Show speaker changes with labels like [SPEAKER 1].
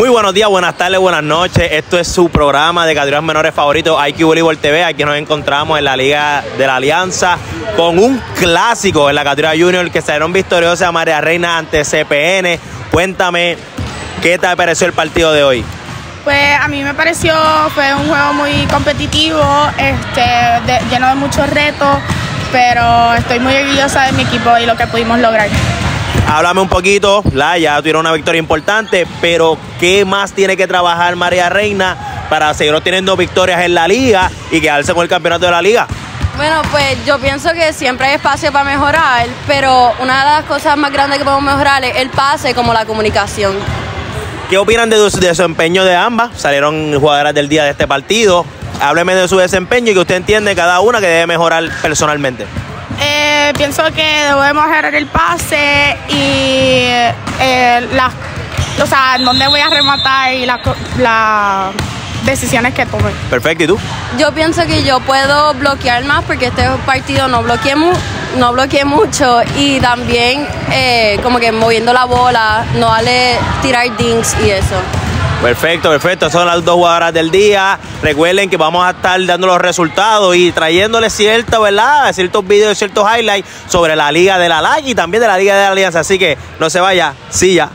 [SPEAKER 1] Muy buenos días, buenas tardes, buenas noches. Esto es su programa de categorías menores favorito, IQ Volleyball TV. Aquí nos encontramos en la Liga de la Alianza con un clásico en la categoría junior que salieron victoriosos a María Reina ante CPN. Cuéntame, ¿qué te pareció el partido de hoy?
[SPEAKER 2] Pues a mí me pareció, fue un juego muy competitivo, este, lleno de muchos retos, pero estoy muy orgullosa de mi equipo y lo que pudimos lograr.
[SPEAKER 1] Háblame un poquito, la, ya tuvieron una victoria importante, pero ¿qué más tiene que trabajar María Reina para seguir obteniendo victorias en la liga y quedarse con el campeonato de la liga?
[SPEAKER 3] Bueno, pues yo pienso que siempre hay espacio para mejorar, pero una de las cosas más grandes que podemos mejorar es el pase como la comunicación.
[SPEAKER 1] ¿Qué opinan de su desempeño de ambas? Salieron jugadoras del día de este partido. Hábleme de su desempeño y que usted entiende cada una que debe mejorar personalmente.
[SPEAKER 2] Eh, pienso que debo de mejorar el pase y eh, las, o sea, en dónde voy a rematar y las decisiones que tome.
[SPEAKER 1] Perfecto, ¿y tú?
[SPEAKER 3] Yo pienso que yo puedo bloquear más porque este partido no bloqueé, mu- no bloqueé mucho y también eh, como que moviendo la bola, no darle tirar dinks y eso.
[SPEAKER 1] Perfecto, perfecto. Son las dos jugadoras del día. Recuerden que vamos a estar dando los resultados y trayéndoles cierto, ¿verdad? Ciertos videos, ciertos highlights sobre la Liga de la LAG y también de la Liga de la Alianza. Así que no se vaya, sí ya.